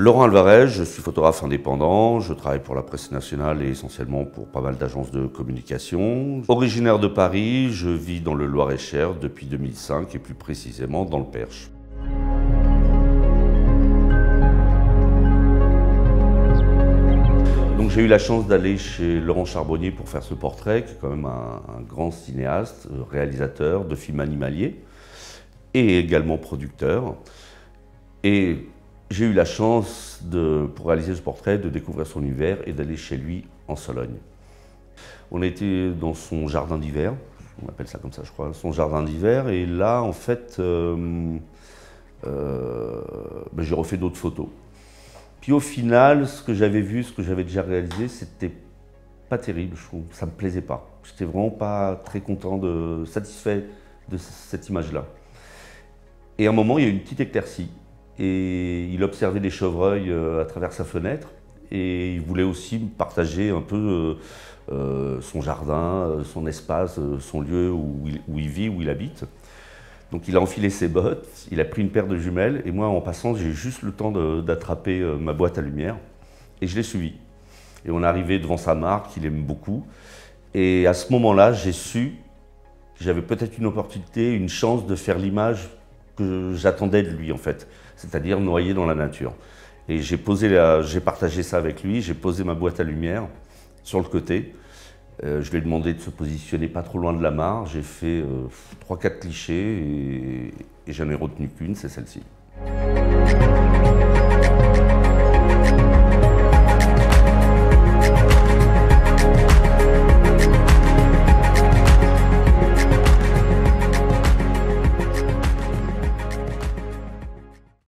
Laurent Alvarez, je suis photographe indépendant, je travaille pour la presse nationale et essentiellement pour pas mal d'agences de communication. Originaire de Paris, je vis dans le Loir-et-Cher depuis 2005 et plus précisément dans le Perche. Donc j'ai eu la chance d'aller chez Laurent Charbonnier pour faire ce portrait, qui est quand même un, grand cinéaste, réalisateur de films animaliers et également producteur. J'ai eu la chance, pour réaliser ce portrait, de découvrir son univers et d'aller chez lui en Sologne. On était dans son jardin d'hiver, on appelle ça comme ça je crois, son jardin d'hiver, et là en fait, euh, euh, ben, j'ai refait d'autres photos. Puis au final, ce que j'avais vu, ce que j'avais déjà réalisé, c'était pas terrible, je trouve, ça me plaisait pas. J'étais vraiment pas très content, satisfait de cette image-là. Et à un moment, il y a eu une petite éclaircie, et il observait des chevreuils euh, à travers sa fenêtre et il voulait aussi partager un peu euh, euh, son jardin, son espace, son lieu où il, vit, où il habite. Donc il a enfilé ses bottes, il a pris une paire de jumelles et moi en passant j'ai juste le temps d'attraper ma boîte à lumière et je l'ai suivi. Et on est arrivé devant sa marque, il aime beaucoup. Et à ce moment-là, j'ai su j'avais peut-être une opportunité, une chance de faire l'image j'attendais de lui en fait, c'est-à-dire noyé dans la nature. Et j'ai posé, j'ai partagé ça avec lui, j'ai posé ma boîte à lumière sur le côté. Euh, je lui ai demandé de se positionner pas trop loin de la mare. J'ai fait euh, trois, 4 clichés et, et j'en ai retenu qu'une, c'est celle-ci.